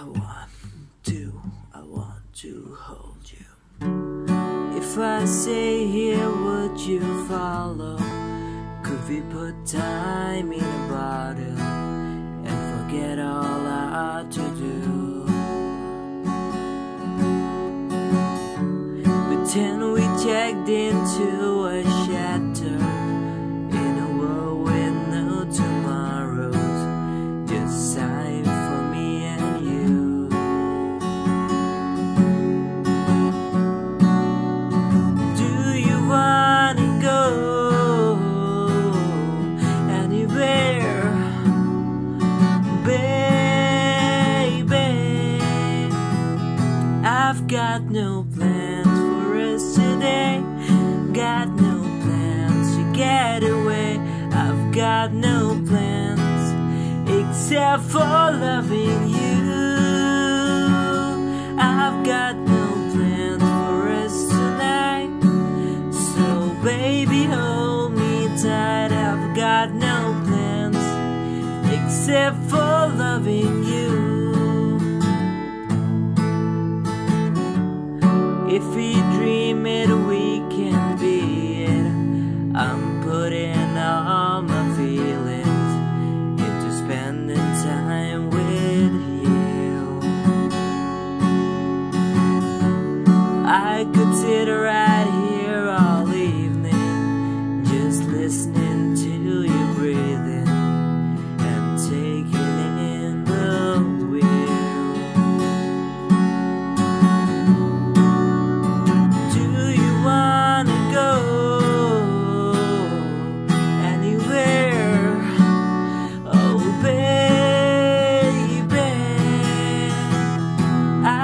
I want to, I want to hold you. If I say here, would you follow? Could we put time in a bottle and forget all I had to do? Pretend we checked into a I've got no plans for us today. Got no plans to get away. I've got no plans except for loving you. I've got no plans for us tonight. So, baby, hold me tight. I've got no plans except for loving you. If we dream it, we can be it. I'm putting all my feelings into spending time with you. I could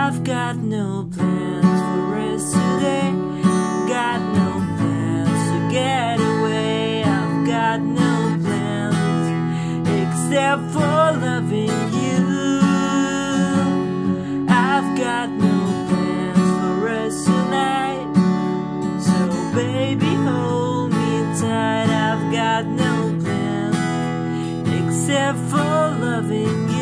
I've got no plans for us today. Got no plans to get away. I've got no plans except for loving you. I've got no plans for us tonight. So baby, hold me tight. I've got no plans except for loving you.